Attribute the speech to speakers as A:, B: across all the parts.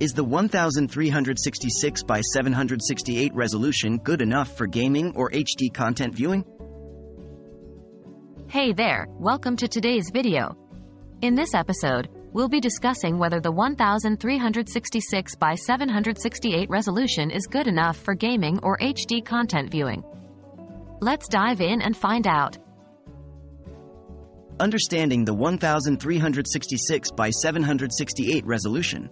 A: Is the 1366 by 768 resolution good enough for gaming or HD content viewing?
B: Hey there, welcome to today's video. In this episode, we'll be discussing whether the 1366 by 768 resolution is good enough for gaming or HD content viewing. Let's dive in and find out.
A: Understanding the 1366 by 768 resolution.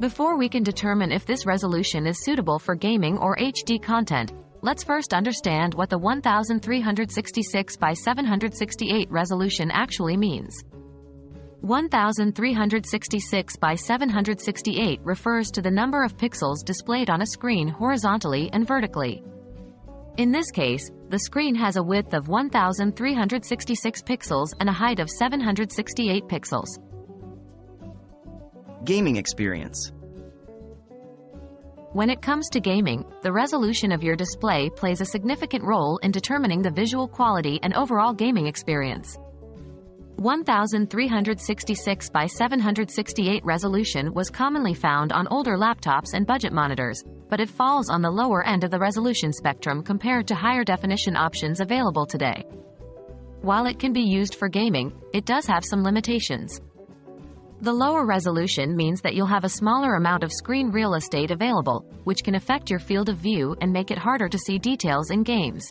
B: Before we can determine if this resolution is suitable for gaming or HD content, let's first understand what the 1366 by 768 resolution actually means. 1366 by 768 refers to the number of pixels displayed on a screen horizontally and vertically. In this case, the screen has a width of 1366 pixels and a height of 768 pixels.
A: Gaming experience.
B: When it comes to gaming, the resolution of your display plays a significant role in determining the visual quality and overall gaming experience. 1366 by 768 resolution was commonly found on older laptops and budget monitors, but it falls on the lower end of the resolution spectrum compared to higher definition options available today. While it can be used for gaming, it does have some limitations. The lower resolution means that you'll have a smaller amount of screen real estate available, which can affect your field of view and make it harder to see details in games.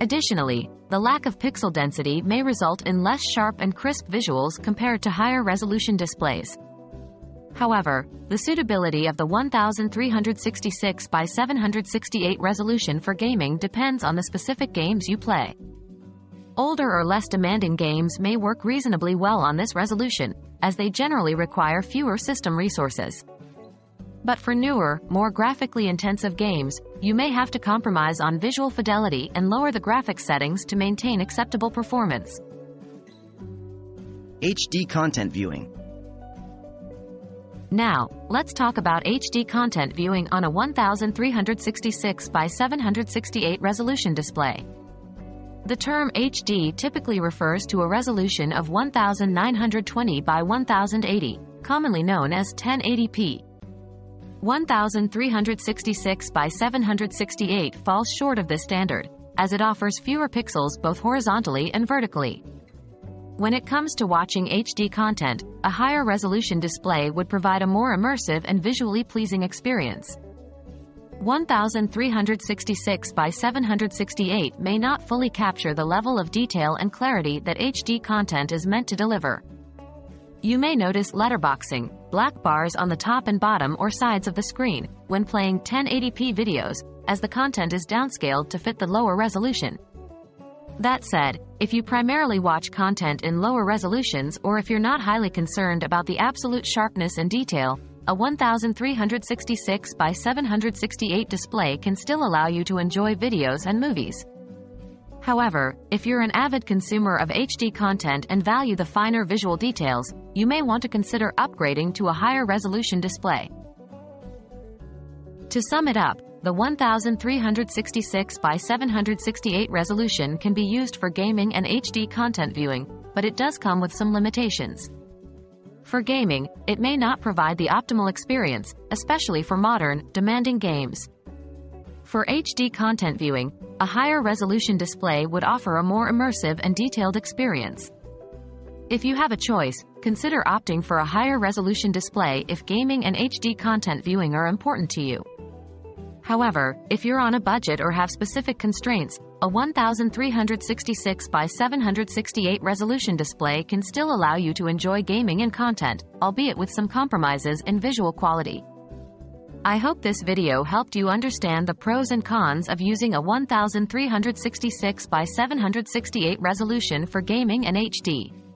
B: Additionally, the lack of pixel density may result in less sharp and crisp visuals compared to higher resolution displays. However, the suitability of the 1366 by 768 resolution for gaming depends on the specific games you play. Older or less demanding games may work reasonably well on this resolution, as they generally require fewer system resources. But for newer, more graphically intensive games, you may have to compromise on visual fidelity and lower the graphics settings to maintain acceptable performance.
A: HD content viewing.
B: Now, let's talk about HD content viewing on a 1366 by 768 resolution display. The term HD typically refers to a resolution of 1920 by 1080, commonly known as 1080p. 1366 by 768 falls short of this standard, as it offers fewer pixels both horizontally and vertically. When it comes to watching HD content, a higher resolution display would provide a more immersive and visually pleasing experience. 1366 by 768 may not fully capture the level of detail and clarity that HD content is meant to deliver. You may notice letterboxing, black bars on the top and bottom or sides of the screen, when playing 1080p videos, as the content is downscaled to fit the lower resolution. That said, if you primarily watch content in lower resolutions or if you're not highly concerned about the absolute sharpness and detail, a 1366 by 768 display can still allow you to enjoy videos and movies. However, if you're an avid consumer of HD content and value the finer visual details, you may want to consider upgrading to a higher resolution display. To sum it up, the 1366 by 768 resolution can be used for gaming and HD content viewing, but it does come with some limitations. For gaming, it may not provide the optimal experience, especially for modern, demanding games. For HD content viewing, a higher resolution display would offer a more immersive and detailed experience. If you have a choice, consider opting for a higher resolution display if gaming and HD content viewing are important to you. However, if you're on a budget or have specific constraints, a 1366 by 768 resolution display can still allow you to enjoy gaming and content, albeit with some compromises in visual quality. I hope this video helped you understand the pros and cons of using a 1366 by 768 resolution for gaming and HD.